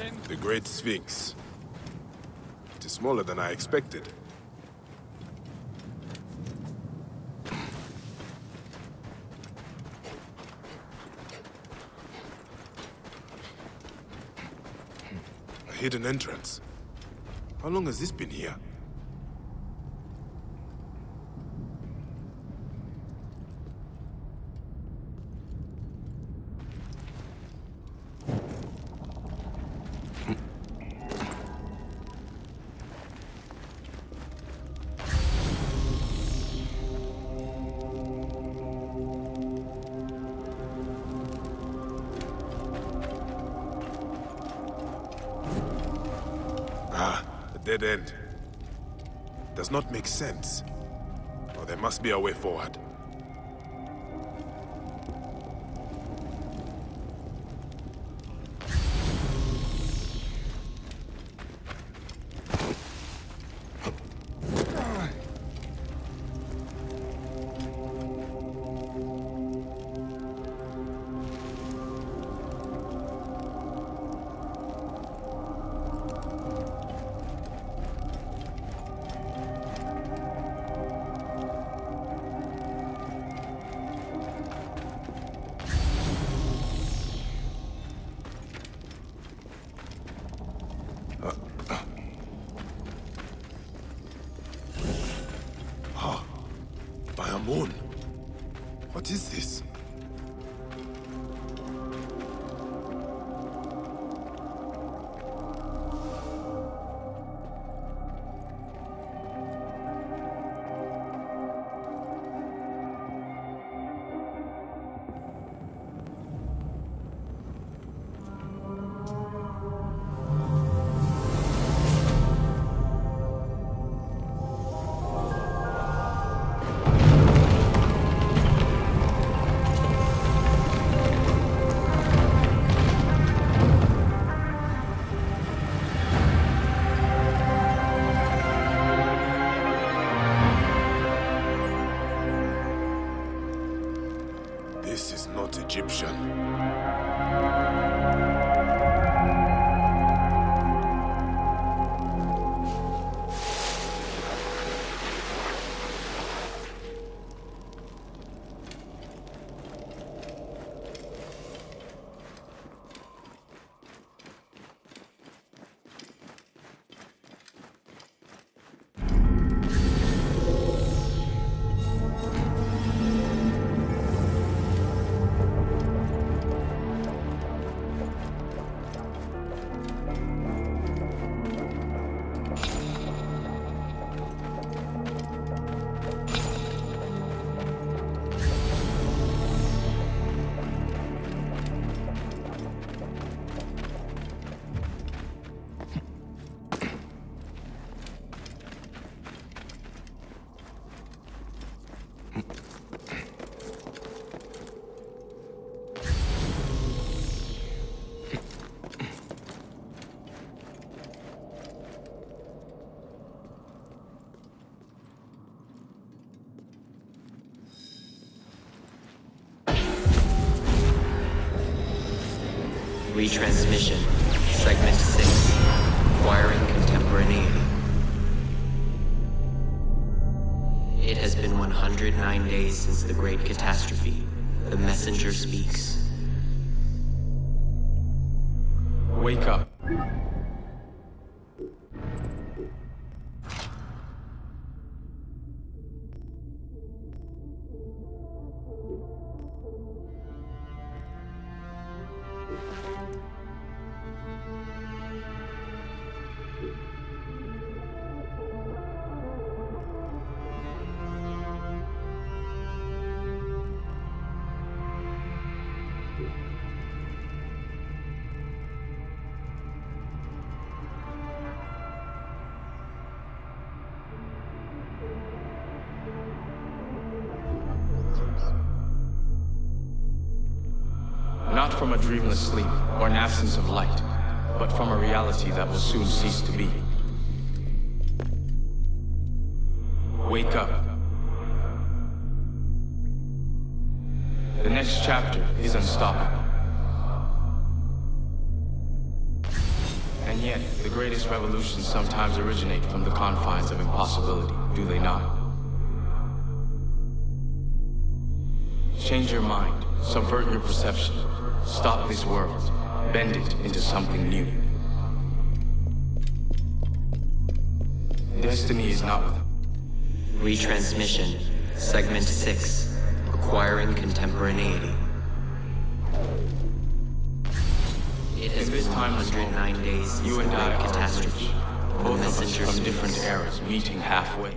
The Great Sphinx. It is smaller than I expected. A hidden entrance. How long has this been here? Dead end. Does not make sense. Or there must be a way forward. By a moon. What is? This Retransmission. Segment 6. Acquiring contemporaneity. It has been 109 days since the Great Catastrophe. The messenger speaks. Wake up. From a dreamless sleep or an absence of light, but from a reality that will soon cease to be. Wake up. The next chapter is unstoppable. And yet, the greatest revolutions sometimes originate from the confines of impossibility, do they not? Change your mind, subvert your perception, stop this world, bend it into something new. Destiny is not without. Retransmission, Segment 6, Acquiring Contemporaneity. It has been timeless 109 days since You the and I Catastrophe. Both of us from different eras meeting halfway.